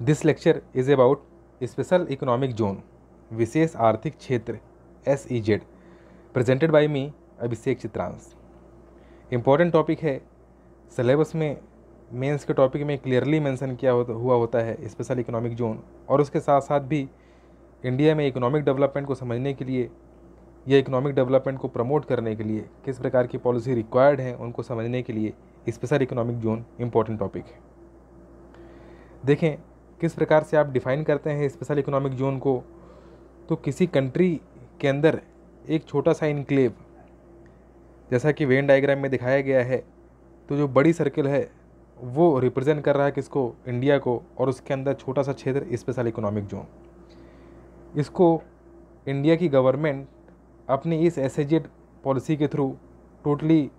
This lecture is about special economic zone विशेष आर्थिक क्षेत्र S E Z presented by me Abhishek Chitransh important topic है। Syllabus में mains के topic में clearly mention किया होता, हुआ होता है स्पेशल इकोनॉमिक जोन और उसके साथ साथ भी इंडिया में इकोनॉमिक डेवलपमेंट को समझने के लिए या इकोनॉमिक डेवलपमेंट को प्रमोट करने के लिए किस प्रकार की पॉलिसी रिक्वायर्ड है, उनको समझने के लिए special economic zone important topic है। देखें किस प्रकार से आप डिफ़ाइन करते हैं स्पेशल इकोनॉमिक जोन को? तो किसी कंट्री के अंदर एक छोटा सा इनक्लेव जैसा कि वेन डायग्राम में दिखाया गया है तो जो बड़ी सर्किल है, वो रिप्रेजेंट कर रहा है किसको? इंडिया को, और उसके अंदर छोटा सा क्षेत्र स्पेशल इकोनॉमिक जोन इसको इंडिया की गवर्नमेंट अपनी इस एस पॉलिसी के through totally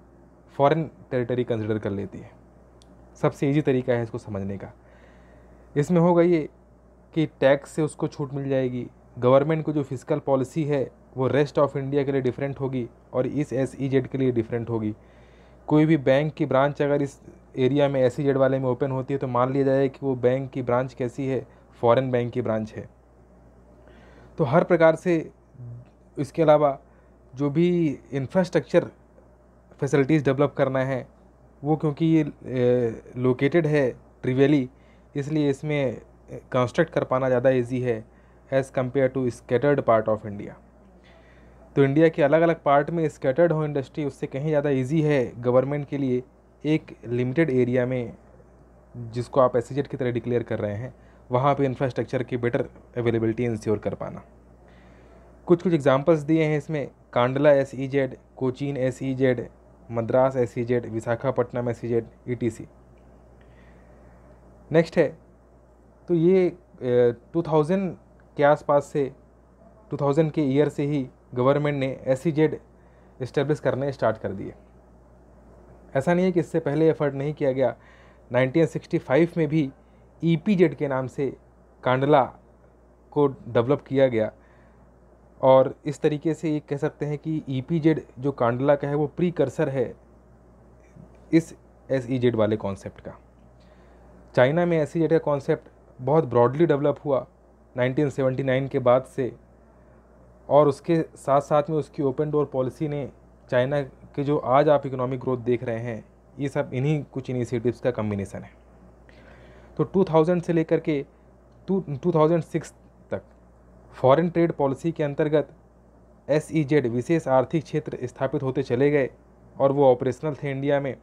foreign territory consider कर लेती है। सबसे इजी तरीका है इसको समझने का। इसमें होगा ये कि टैक्स से उसको छूट मिल जाएगी। गवर्नमेंट को जो फ़िज़िकल पॉलिसी है, वो रेस्ट ऑफ़ इंडिया के लिए डिफरेंट होगी और इस एस ई जेड के लिए डिफरेंट होगी। कोई भी बैंक की ब्रांच अगर इस एरिया में एस ई जेड वाले में ओपन होती है तो मान लिया जाए कि वो बैंक की ब्रांच कैसी है फॉरेन बैंक की ब्रांच है। तो हर प्रकार से इसके अलावा जो भी इंफ्रास्ट्रक्चर फैसिलिटीज़ डेवलप करना है, वो क्योंकि ये लोकेटेड है ट्रिवेली इसलिए इसमें कंस्ट्रक्ट कर पाना ज़्यादा इजी है as compare to scattered part of India तो इंडिया के अलग अलग पार्ट में स्केटर्ड हो इंडस्ट्री उससे कहीं ज़्यादा इजी है गवर्नमेंट के लिए एक लिमिटेड एरिया में जिसको आप एस की तरह डिक्लेयर कर रहे हैं, वहाँ पे इंफ्रास्ट्रक्चर की बेटर अवेलेबिलिटी इंश्योर कर पाना। कुछ कुछ एग्जांपल्स दिए हैं इसमें Kandla S E Z Cochin S E Z Madras S E Z Visakhapatnam S E Z E T C next है। तो ये टू थाउज़ेंड के आसपास से, टू थाउज़ेंड के ईयर से ही गवर्नमेंट ने एस ई जेड इस्टेब्लिश करने स्टार्ट कर दिए। ऐसा नहीं है कि इससे पहले एफर्ट नहीं किया गया। 1965 में भी ई पी जेड के नाम से कांडला को डेवलप किया गया। और इस तरीके से ये कह सकते हैं कि ई पी जेड जो कांडला का है, वो प्री कर्सर है इस एस ई जेड वाले कॉन्सेप्ट का। चाइना में जेड का कॉन्सेप्ट बहुत ब्रॉडली डेवलप हुआ 1979 के बाद से। और उसके साथ साथ में उसकी ओपन डोर पॉलिसी ने चाइना के जो आज आप इकोनॉमिक ग्रोथ देख रहे हैं, ये सब इन्हीं कुछ इनिशिएटिव्स का कम्बिनेसन है। तो 2000 से लेकर के टू 2006 तक फॉरेन ट्रेड पॉलिसी के अंतर्गत एस ई जेड विशेष आर्थिक क्षेत्र स्थापित होते चले गए और वो ऑपरेशनल थे इंडिया में।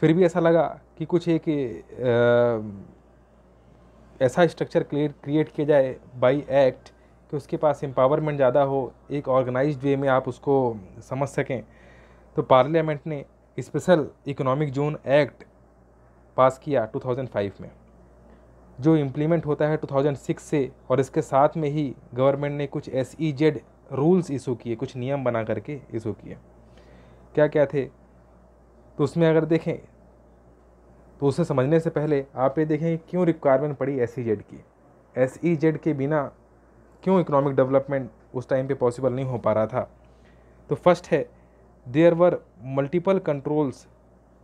फिर भी ऐसा लगा कि कुछ एक ऐसा स्ट्रक्चर क्रिएट किया जाए बाई एक्ट कि उसके पास एम्पावरमेंट ज़्यादा हो, एक ऑर्गेनाइज वे में आप उसको समझ सकें। तो पार्लियामेंट ने special economic zone act pass किया 2005 में। जो इम्प्लीमेंट होता है 2006 से और इसके साथ में ही गवर्नमेंट ने कुछ S E Z rules issue किए, कुछ नियम बना करके इशू किए। क्या क्या थे? तो उसमें अगर देखें तो उसे समझने से पहले आप ये देखें क्यों रिक्वायरमेंट पड़ी एस ई जेड की। एस ई जेड के बिना क्यों इकोनॉमिक डेवलपमेंट उस टाइम पे पॉसिबल नहीं हो पा रहा था? तो फ़र्स्ट है there were multiple controls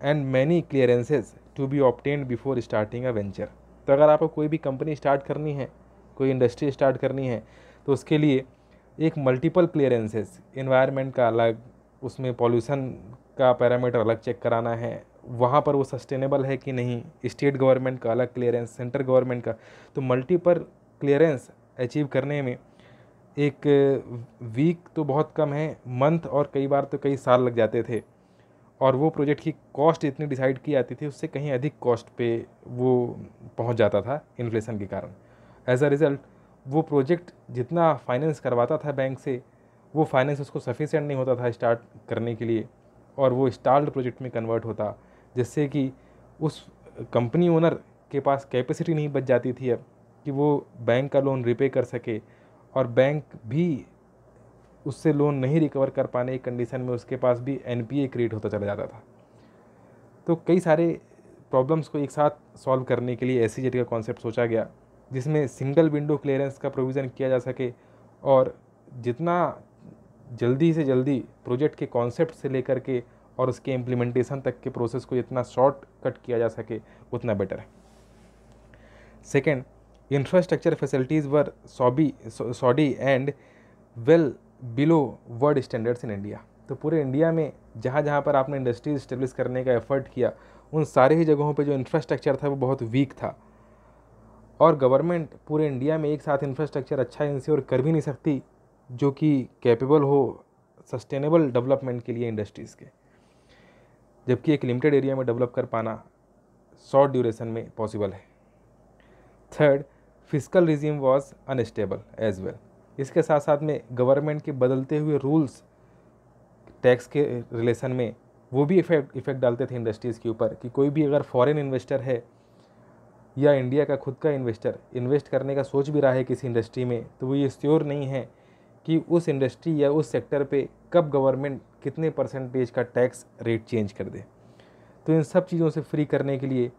and many clearances to be obtained before starting a venture तो अगर आपको कोई भी कंपनी स्टार्ट करनी है, कोई इंडस्ट्री स्टार्ट करनी है तो उसके लिए एक मल्टीपल क्लियरेंसेज इन्वायरमेंट का अलग, उसमें पॉल्यूशन का पैरामीटर अलग चेक कराना है। वहाँ पर वो सस्टेनेबल है कि नहीं? स्टेट गवर्नमेंट का अलग क्लियरेंस, सेंटर गवर्नमेंट का। तो मल्टीपल क्लियरेंस अचीव करने में एक वीक तो बहुत कम है, मंथ और कई बार तो कई साल लग जाते थे। और वो प्रोजेक्ट की कॉस्ट इतनी डिसाइड की जाती थी, उससे कहीं अधिक कॉस्ट पे वो पहुँच जाता था इन्फ्लेशन के कारण। एज अ रिज़ल्ट वो प्रोजेक्ट जितना फाइनेंस करवाता था बैंक से, वो फाइनेंस उसको सफिशेंट नहीं होता था स्टार्ट करने के लिए। और वो स्टार्ट प्रोजेक्ट में कन्वर्ट होता, जिससे कि उस कंपनी ओनर के पास कैपेसिटी नहीं बच जाती थी अब, कि वो बैंक का लोन रिपे कर सके और बैंक भी उससे लोन नहीं रिकवर कर पाने की कंडीशन में उसके पास भी एनपीए क्रिएट होता चला जाता था। तो कई सारे प्रॉब्लम्स को एक साथ सॉल्व करने के लिए ऐसी एस का कॉन्सेप्ट सोचा गया, जिसमें सिंगल विंडो क्लियरेंस का प्रोविज़न किया जा सके और जितना जल्दी से जल्दी प्रोजेक्ट के कॉन्सेप्ट से लेकर के और उसके इम्प्लीमेंटेशन तक के प्रोसेस को जितना शॉर्ट कट किया जा सके, उतना बेटर है। Second infrastructure facilities were सॉबी shoddy and well below world standards in India तो पूरे इंडिया में जहाँ जहाँ पर आपने इंडस्ट्रीज़ इस्टेब्लिश करने का एफर्ट किया, उन सारे ही जगहों पे जो इंफ्रास्ट्रक्चर था वो बहुत वीक था। और गवर्नमेंट पूरे इंडिया में एक साथ इंफ्रास्ट्रक्चर अच्छा इंश्योर कर भी नहीं सकती जो कि कैपेबल हो सस्टेनेबल डेवलपमेंट के लिए इंडस्ट्रीज़ के। जबकि एक लिमिटेड एरिया में डेवलप कर पाना शॉर्ट ड्यूरेशन में पॉसिबल है। Third fiscal regime was unstable as well इसके साथ साथ में गवर्नमेंट के बदलते हुए रूल्स टैक्स के रिलेशन में वो भी इफ़ेक्ट इफ़ेक्ट डालते थे इंडस्ट्रीज़ के ऊपर कि कोई भी अगर फॉरेन इन्वेस्टर है या इंडिया का खुद का इन्वेस्टर इन्वेस्ट करने का सोच भी रहा है किसी इंडस्ट्री में तो वो ये श्योर नहीं है कि उस इंडस्ट्री या उस सेक्टर पे कब गवर्नमेंट कितने परसेंटेज का टैक्स रेट चेंज कर दे। तो इन सब चीज़ों से फ्री करने के लिए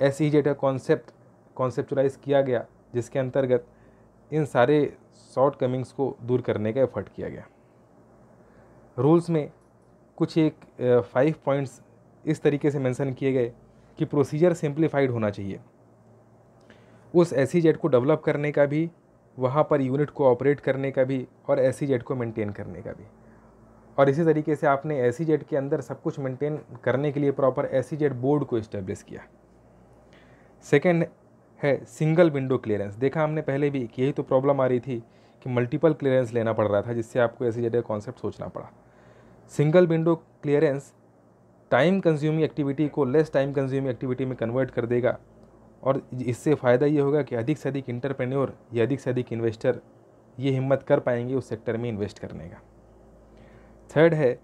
एस ई का कॉन्सेप्ट कॉन्सेप्चुलाइज किया गया, जिसके अंतर्गत इन सारे शॉर्ट कमिंग्स को दूर करने का एफर्ट किया गया। रूल्स में कुछ एक फाइव पॉइंट्स इस तरीके से मेंशन किए गए कि प्रोसीजर सिंप्लीफाइड होना चाहिए। उस एस को डेवलप करने का भी वहाँ पर यूनिट को ऑपरेट करने का भी और एस को मेंटेन करने का भी। और इसी तरीके से आपने एस के अंदर सब कुछ मेंटेन करने के लिए प्रॉपर एस बोर्ड को इस्टेब्लिश किया। सेकेंड है सिंगल विंडो क्लियरेंस देखा हमने पहले भी कि यही तो प्रॉब्लम आ रही थी कि मल्टीपल क्लियरेंस लेना पड़ रहा था, जिससे आपको एस सी कॉन्सेप्ट सोचना पड़ा। Single window clearance time consuming activity को लेस टाइम कंज्यूमिंग एक्टिविटी में कन्वर्ट कर देगा। और इससे फ़ायदा ये होगा कि अधिक से अधिक इंटरप्रेन्योर या अधिक से अधिक इन्वेस्टर ये हिम्मत कर पाएँगे उस सेक्टर में इन्वेस्ट करने का। थर्ड है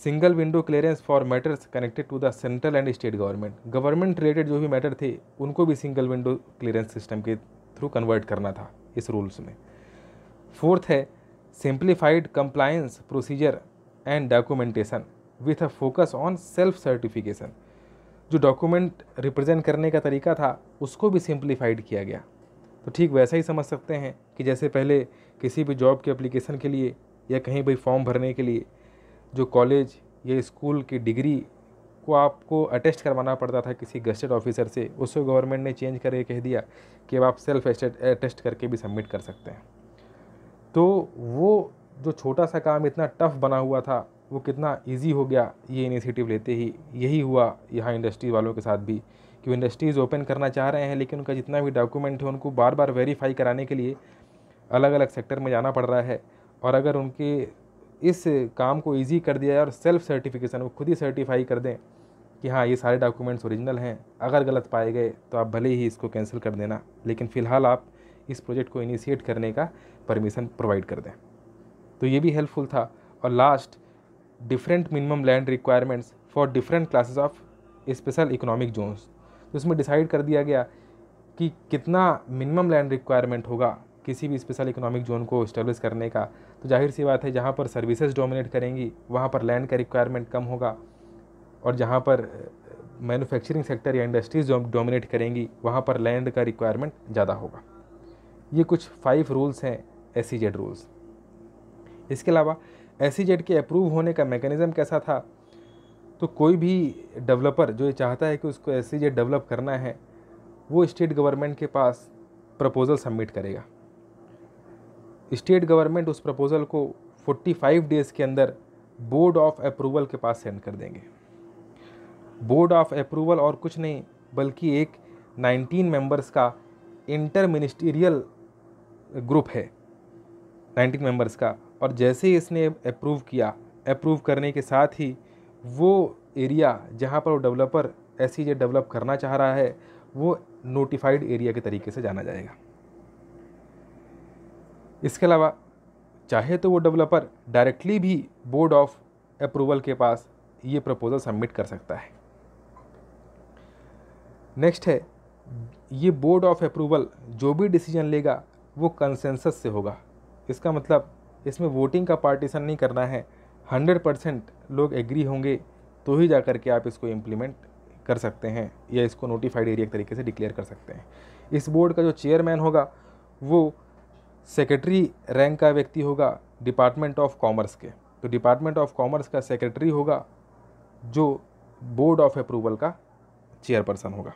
single window clearance for matters connected to the central and state government government related जो भी मैटर थे, उनको भी सिंगल विंडो क्लियरेंस सिस्टम के थ्रू कन्वर्ट करना था इस रूल्स में। फोर्थ है simplified compliance procedure and documentation with a focus on self certification जो डॉक्यूमेंट रिप्रेजेंट करने का तरीका था, उसको भी सिंप्लीफाइड किया गया। तो ठीक वैसा ही समझ सकते हैं कि जैसे पहले किसी भी जॉब के एप्लीकेशन के लिए या कहीं भी फॉर्म भरने के लिए जो कॉलेज या स्कूल की डिग्री को आपको अटेस्ट करवाना पड़ता था किसी गस्टेड ऑफिसर से उसको गवर्नमेंट ने चेंज करके कह दिया कि अब आप सेल्फ अटेस्ट करके भी सबमिट कर सकते हैं। तो वो जो छोटा सा काम इतना टफ बना हुआ था वो कितना इजी हो गया ये इनिशिएटिव लेते ही, यही हुआ यहाँ इंडस्ट्री वालों के साथ भी। कि वो इंडस्ट्रीज़ ओपन करना चाह रहे हैं, लेकिन उनका जितना भी डॉक्यूमेंट है, उनको बार बार वेरीफाई कराने के लिए अलग अलग सेक्टर में जाना पड़ रहा है। और अगर उनके इस काम को ईजी कर दिया और सेल्फ सर्टिफिकेशन वो खुद ही सर्टिफाई कर दें कि हाँ ये सारे डॉक्यूमेंट्स ओरिजिनल हैं, अगर गलत पाए गए तो आप भले ही इसको कैंसिल कर देना। लेकिन फ़िलहाल आप इस प्रोजेक्ट को इनिशिएट करने का परमिशन प्रोवाइड कर दें। तो ये भी हेल्पफुल था। और last different minimum land requirements for different classes of special economic zones तो इसमें डिसाइड कर दिया गया कि कितना मिनिमम लैंड रिक्वायरमेंट होगा किसी भी स्पेशल इकोनॉमिक जोन को इस्टेब्लिश करने का। तो ज़ाहिर सी बात है, जहाँ पर सर्विसेज़ डोमिनेट करेंगी, वहाँ पर लैंड का रिक्वायरमेंट कम होगा और जहाँ पर मैन्युफैक्चरिंग सेक्टर या इंडस्ट्रीज़ डोमिनेट करेंगी, वहाँ पर लैंड का रिक्वायरमेंट ज़्यादा होगा। ये कुछ फाइव रूल्स हैं एस रूल्स इसके अलावा एस के अप्रूव होने का मैकेनिज़्म कैसा था? तो कोई भी डेवलपर जो ये चाहता है कि उसको एस डेवलप करना है, वो स्टेट गवर्नमेंट के पास प्रपोज़ल सबमिट करेगा। स्टेट गवर्नमेंट उस प्रपोज़ल को 45 डेज़ के अंदर बोर्ड ऑफ़ अप्रूवल के पास सेंड कर देंगे। बोर्ड ऑफ़ अप्रूवल और कुछ नहीं, बल्कि एक 19 मेंबर्स का इंटर मिनिस्टीरियल ग्रुप है। 19 मेंबर्स का और जैसे ही इसने अप्रूव किया अप्रूव करने के साथ ही वो एरिया जहाँ पर वो डेवलपर एस डेवलप करना चाह रहा है, वो नोटिफाइड एरिया के तरीके से जाना जाएगा। इसके अलावा, चाहे तो वो डेवलपर डायरेक्टली भी बोर्ड ऑफ़ अप्रूवल के पास ये प्रपोज़ल सबमिट कर सकता है। नेक्स्ट है, ये बोर्ड ऑफ़ अप्रूवल जो भी डिसीज़न लेगा, वो कंसेंसस से होगा। इसका मतलब इसमें वोटिंग का पार्टीशन नहीं करना है। हंड्रेड परसेंट लोग एग्री होंगे तो ही जा कर के आप इसको इम्प्लीमेंट कर सकते हैं या इसको नोटिफाइड एरिया के तरीके से डिक्लेयर कर सकते हैं। इस बोर्ड का जो चेयरमैन होगा, वो सेक्रेटरी रैंक का व्यक्ति होगा डिपार्टमेंट ऑफ़ कॉमर्स के। तो डिपार्टमेंट ऑफ़ कॉमर्स का सेक्रेटरी होगा, जो बोर्ड ऑफ़ अप्रूवल का चेयरपर्सन होगा।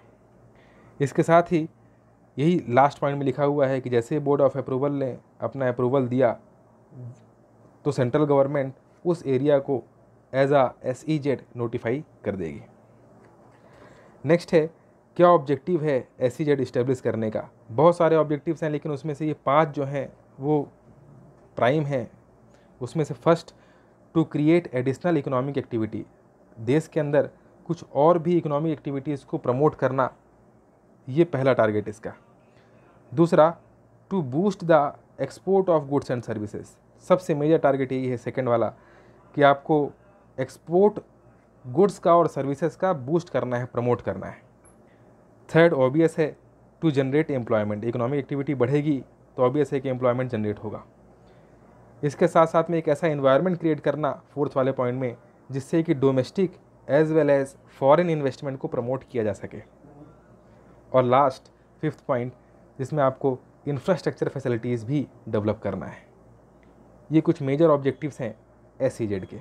इसके साथ ही यही लास्ट पॉइंट में लिखा हुआ है कि जैसे बोर्ड ऑफ़ अप्रूवल ने अपना अप्रूवल दिया तो सेंट्रल गवर्नमेंट उस एरिया को as a S E Z notify कर देगी। नेक्स्ट है, क्या ऑब्जेक्टिव है एस ई जेड इस्टेब्लिश करने का? बहुत सारे ऑब्जेक्टिव्स हैं, लेकिन उसमें से ये पाँच जो हैं, वो प्राइम हैं। उसमें से first to create additional economic activity देश के अंदर कुछ और भी इकोनॉमिक एक्टिविटीज़ को प्रमोट करना, ये पहला टारगेट इसका। दूसरा to boost the export of goods and services सबसे मेजर टारगेट यही है सेकेंड वाला, कि आपको एक्सपोर्ट गुड्स का और सर्विसेज़ का बूस्ट करना है प्रमोट करना है। थर्ड ऑबियस है to generate employment economic activity बढ़ेगी तो ऑबियस है कि एम्प्लॉयमेंट जनरेट होगा। इसके साथ साथ में एक ऐसा इन्वायरमेंट क्रिएट करना फोर्थ वाले पॉइंट में, जिससे कि domestic as well as foreign investment को प्रमोट किया जा सके। और लास्ट फिफ्थ पॉइंट जिसमें आपको इंफ्रास्ट्रक्चर फैसिलिटीज़ भी डेवलप करना है। ये कुछ मेजर ऑब्जेक्टिव्स हैं एस e के।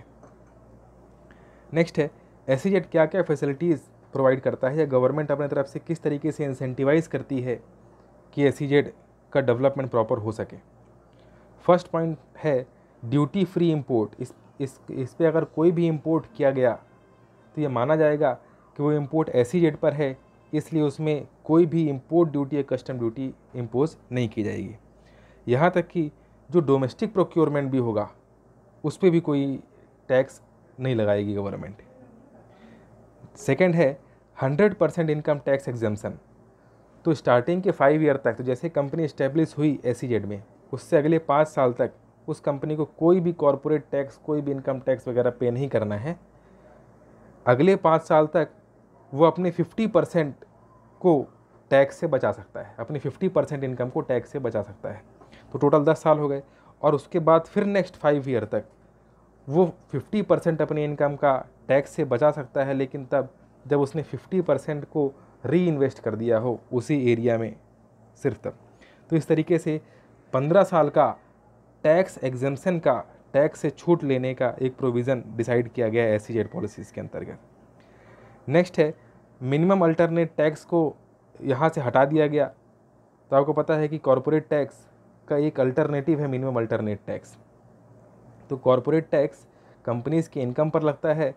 नेक्स्ट है एस e क्या क्या फैसिलिटीज़ प्रोवाइड करता है या गवर्नमेंट अपने तरफ़ से किस तरीके से इंसेंटिवाइज करती है कि एस e का डेवलपमेंट प्रॉपर हो सके? फ़र्स्ट पॉइंट है ड्यूटी फ्री इम्पोर्ट इस इस इस पर अगर कोई भी इम्पोर्ट किया गया तो ये माना जाएगा कि वो इम्पोर्ट एस पर है इसलिए उसमें कोई भी इम्पोर्ट ड्यूटी या कस्टम ड्यूटी इम्पोज नहीं की जाएगी। यहाँ तक कि जो डोमेस्टिक प्रोक्योरमेंट भी होगा, उस पर भी कोई टैक्स नहीं लगाएगी गवर्नमेंट सेकेंड है hundred percent income tax exemption तो स्टार्टिंग के फाइव ईयर तक तो जैसे कंपनी इस्टेब्लिश हुई एस में, उससे अगले पाँच साल तक उस कंपनी को कोई भी कॉरपोरेट टैक्स कोई भी इनकम टैक्स वगैरह पे नहीं करना है। अगले पाँच साल तक वो अपने फिफ्टी परसेंट को टैक्स से बचा सकता है। अपनी फिफ्टी परसेंट इनकम को टैक्स से बचा सकता है। तो टोटल दस साल हो गए और उसके बाद फिर नेक्स्ट फाइव ईयर तक वो फिफ्टी परसेंट अपनी इनकम का टैक्स से बचा सकता है, लेकिन तब जब उसने फिफ्टी परसेंट को री इन्वेस्ट कर दिया हो उसी एरिया में सिर्फ़ तब। तो इस तरीके से पंद्रह साल का टैक्स एग्जामेशन का टैक्स से छूट लेने का एक प्रोविज़न डिसाइड किया गया है एस पॉलिसीज़ के अंतर्गत। नेक्स्ट है मिनिमम अल्टरनेट टैक्स को यहाँ से हटा दिया गया। तो आपको पता है कि कॉरपोरेट टैक्स का एक अल्टरनेटिव है मिनिमम अल्टरनेट टैक्स तो कॉरपोरेट टैक्स कंपनीज़ की इनकम पर लगता है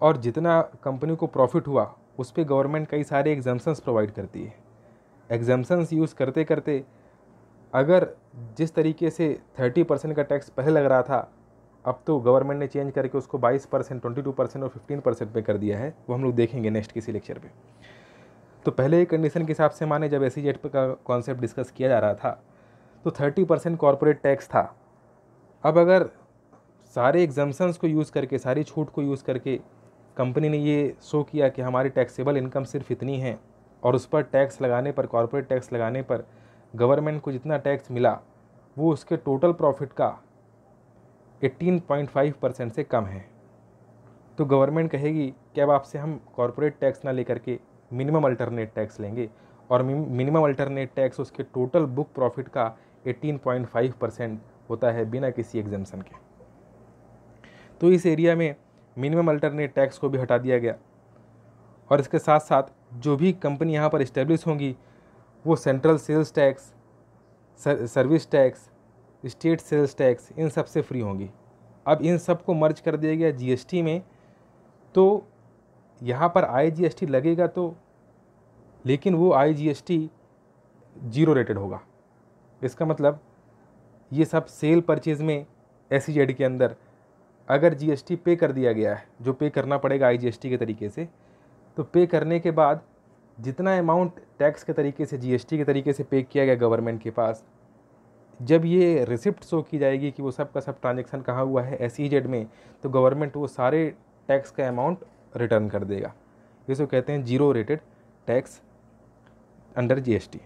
और जितना कंपनी को प्रॉफिट हुआ, उस पर गवर्नमेंट कई सारे एग्जाम्सन्स प्रोवाइड करती है। एग्जाम्सन्स यूज़ करते करते अगर जिस तरीके से थर्टी परसेंट का टैक्स पहले लग रहा था अब तो गवर्नमेंट ने चेंज करके उसको बाईस परसेंट ट्वेंटी परसेंट और फिफ्टीन परसेंट पे कर दिया है, वो हम लोग देखेंगे नेक्स्ट किसी लेक्चर पे। तो पहले कंडीशन के हिसाब से माने जब एस जेट का कॉन्सेप्ट डिस्कस किया जा रहा था तो थर्टी परसेंट कॉरपोरेट टैक्स था। अब अगर सारे एग्जाम्सन्स को यूज़ करके, सारी छूट को यूज़ करके कंपनी ने ये शो किया कि हमारी टैक्सेबल इनकम सिर्फ़ इतनी है और उस पर टैक्स लगाने पर कॉरपोरेट टैक्स लगाने पर गवर्नमेंट को जितना टैक्स मिला, वो उसके टोटल प्रॉफिट का 18.5 परसेंट से कम है। तो गवर्नमेंट कहेगी कि अब आपसे हम कॉरपोरेट टैक्स ना लेकर के मिनिमम अल्टरनेट टैक्स लेंगे और मिनिमम अल्टरनेट टैक्स उसके टोटल बुक प्रॉफिट का 18.5 परसेंट होता है बिना किसी एग्जामेशन के। तो इस एरिया में मिनिमम अल्टरनेट टैक्स को भी हटा दिया गया और इसके साथ साथ जो भी कंपनी यहाँ पर इस्टेब्लिश होंगी, वो central sales tax service tax state sales tax, इन सबसे फ्री होंगी। अब इन सबको मर्ज कर दिया गया जीएसटी में तो यहाँ पर आई जीएसटी लगेगा तो लेकिन वो आई जीएसटी ज़ीरो रेटेड होगा। इसका मतलब ये सब सेल परचेज़ में एस के अंदर, अगर जीएसटी पे कर दिया गया है, जो पे करना पड़ेगा आईजीएसटी के तरीके से तो पे करने के बाद जितना अमाउंट टैक्स के तरीके से जीएसटी के तरीके से पे किया गया गवर्नमेंट के पास जब ये रिसिप्ट शो की जाएगी कि वो सब का सब ट्रांजेक्शन कहाँ हुआ है एस e में तो गवर्नमेंट वो सारे टैक्स का अमाउंट रिटर्न कर देगा। इसको कहते हैं zero rated tax under GST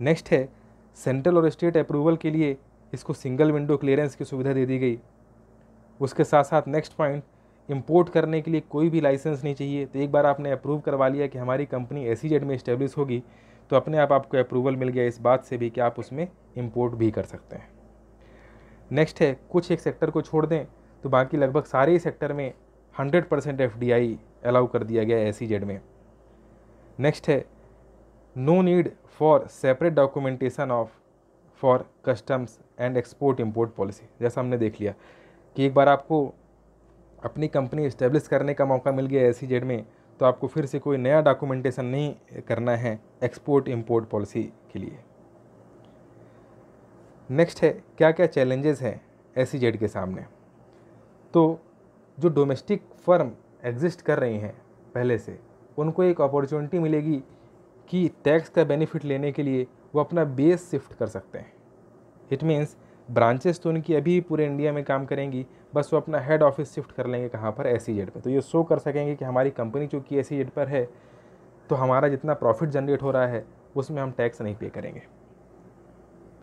next है सेंट्रल और स्टेट अप्रूवल के लिए इसको सिंगल विंडो क्लियरेंस की सुविधा दे दी गई। उसके साथ साथ नेक्स्ट पॉइंट इंपोर्ट करने के लिए कोई भी लाइसेंस नहीं चाहिए। तो एक बार आपने अप्रूव करवा लिया कि हमारी कंपनी एस में इस्टेब्लिश होगी तो अपने आप आपको अप्रूवल मिल गया। इस बात से भी कि आप उसमें इंपोर्ट भी कर सकते हैं। नेक्स्ट है, कुछ एक सेक्टर को छोड़ दें तो बाकी लगभग सारे ही सेक्टर में 100 परसेंट एफ़ अलाउ कर दिया गया एस में। नेक्स्ट है no need for separate documentation of for customs and export import policy जैसा हमने देख लिया कि एक बार आपको अपनी कंपनी इस्टेब्लिश करने का मौका मिल गया एस जेड में तो आपको फिर से कोई नया डॉक्यूमेंटेशन नहीं करना है एक्सपोर्ट इम्पोर्ट पॉलिसी के लिए। नेक्स्ट है क्या क्या चैलेंजेस हैं एस के सामने? तो जो डोमेस्टिक फर्म एग्जिस्ट कर रही हैं पहले से, उनको एक अपॉर्चुनिटी मिलेगी कि टैक्स का बेनिफिट लेने के लिए वो अपना बेस शिफ्ट कर सकते हैं। इट मीन्स ब्रांचेस तो उनकी अभी पूरे इंडिया में काम करेंगी, बस वो अपना हेड ऑफ़िस शिफ्ट कर लेंगे कहाँ पर? एस पर तो ये शो कर सकेंगे कि हमारी कंपनी चूँकि एस पर है तो हमारा जितना प्रॉफिट जनरेट हो रहा है, उसमें हम टैक्स नहीं पे करेंगे।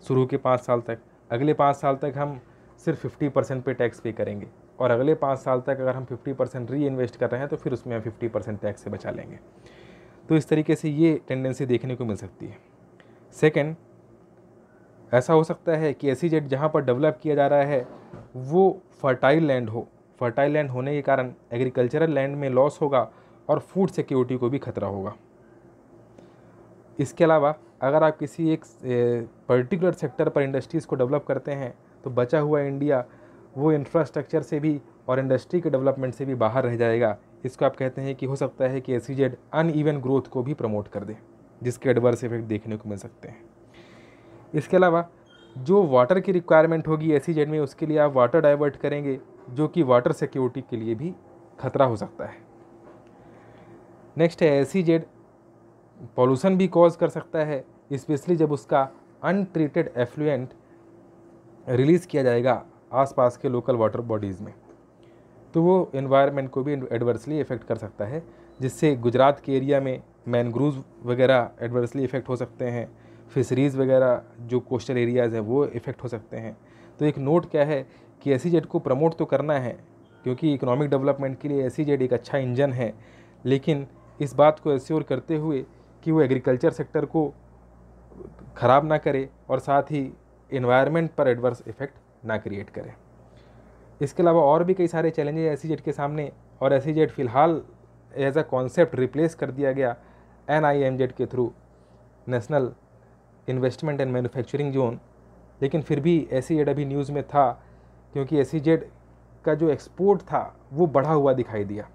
शुरू के पाँच साल तक। अगले पाँच साल तक हम सिर्फ़ फिफ्टी परसेंट पे टैक्स पे करेंगे। और अगले पाँच साल तक अगर हम फिफ्टी परसेंट री इन्वेस्ट कर रहे हैं तो फिर उसमें हम फिफ्टी परसेंट टैक्स से बचा लेंगे। तो इस तरीके से ये टेंडेंसी देखने को मिल सकती है। सेकेंड ऐसा हो सकता है कि ऐसी जेट जहाँ पर डेवलप किया जा रहा है, वो फर्टाइल लैंड हो। फर्टाइल लैंड होने के कारण एग्रीकल्चरल लैंड में लॉस होगा और फ़ूड सिक्योरिटी को भी खतरा होगा। इसके अलावा अगर आप किसी एक पर्टिकुलर सेक्टर पर इंडस्ट्रीज़ को डेवलप करते हैं तो बचा हुआ इंडिया वो इंफ्रास्ट्रक्चर से भी और इंडस्ट्री के डेवलपमेंट से भी बाहर रह जाएगा। इसको आप कहते हैं कि हो सकता है कि A C Z uneven growth को भी प्रमोट कर दे, जिसके एडवर्स इफ़ेक्ट देखने को मिल सकते हैं। इसके अलावा, जो वाटर की रिक्वायरमेंट होगी एस में, उसके लिए आप वाटर डाइवर्ट करेंगे, जो कि वाटर सिक्योरिटी के लिए भी खतरा हो सकता है। नेक्स्ट है एस पॉल्यूशन भी कॉज कर सकता है स्पेशली जब उसका अनट्रीटेड एफ्लुएंट रिलीज़ किया जाएगा आसपास के लोकल वाटर बॉडीज़ में। तो वो इन्वायरमेंट को भी एडवर्सली इफ़ेक्ट कर सकता है, जिससे गुजरात के एरिया में मैनग्रूव वगैरह एडवर्सली इफ़ेक्ट हो सकते हैं फिशरीज़ वगैरह जो कोस्टल एरियाज़ हैं वो इफ़ेक्ट हो सकते हैं। तो एक नोट क्या है कि एस e को प्रमोट तो करना है, क्योंकि इकोनॉमिक डेवलपमेंट के लिए एस e एक अच्छा इंजन है, लेकिन इस बात को एश्योर करते हुए कि वो एग्रीकल्चर सेक्टर को ख़राब ना करे और साथ ही इन्वायरमेंट पर एडवर्स इफ़ेक्ट ना क्रिएट करे। इसके अलावा और भी कई सारे चैलेंजेस एस के सामने और एस फ़िलहाल एज अ कॉन्सेप्ट रिप्लेस कर दिया गया एन आई एम जेड के through national investment and manufacturing zone लेकिन फिर भी एस अभी न्यूज़ में था, क्योंकि एस का जो एक्सपोर्ट था, वो बढ़ा हुआ दिखाई दिया।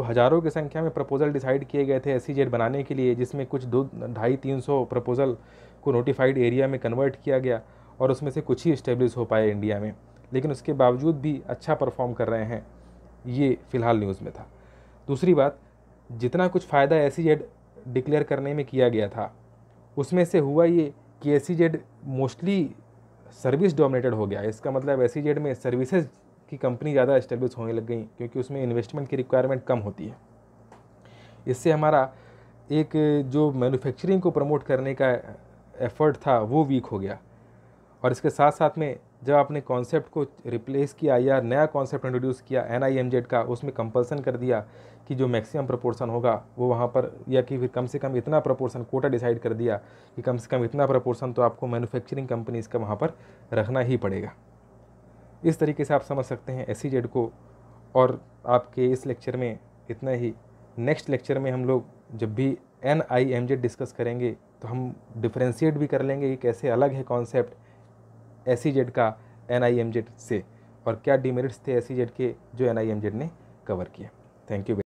तो हज़ारों की संख्या में प्रपोज़ल डिसाइड किए गए थे एस बनाने के लिए, जिसमें कुछ दो, ढाई तीन सौ प्रपोज़ल को नोटिफाइड एरिया में कन्वर्ट किया गया और उसमें से कुछ ही इस्टेब्लिश हो पाए इंडिया में। लेकिन उसके बावजूद भी अच्छा परफॉर्म कर रहे हैं, ये फ़िलहाल न्यूज़ में था। दूसरी बात, जितना कुछ फ़ायदा एस डिक्लेयर करने में किया गया था, उसमें से हुआ ये कि एस मोस्टली सर्विस डोमिनेटेड हो गया। इसका मतलब एस में सर्विसेज़ की कंपनी ज़्यादा इस्टेब्लिश होने लग गई, क्योंकि उसमें इन्वेस्टमेंट की रिक्वायरमेंट कम होती है। इससे हमारा एक जो मैन्युफैक्चरिंग को प्रमोट करने का एफर्ट था, वो वीक हो गया। और इसके साथ साथ में जब आपने कॉन्सेप्ट को रिप्लेस किया या नया कॉन्सेप्ट इंट्रोड्यूस किया एनआईएमजेड का, उसमें कंपल्सन कर दिया कि जो मैक्सिमम प्रपोर्सन होगा, वो वहाँ पर, या कि फिर कम से कम इतना प्रपोर्सन कोटा डिसाइड कर दिया कि कम से कम इतना प्रपोर्सन तो आपको मैन्युफैक्चरिंग कंपनीज़ का वहाँ पर रखना ही पड़ेगा। इस तरीके से आप समझ सकते हैं एस को। और आपके इस लेक्चर में इतना ही। नेक्स्ट लेक्चर में हम लोग जब भी N I M Z discuss करेंगे तो हम डिफ्रेंशिएट भी कर लेंगे कि कैसे अलग है कॉन्सेप्ट एस जेड का एन आई एम जेड से। और क्या डिमेरिट्स थे एस जेड के जो एन आई एम जेड ने कवर किया थैंक यू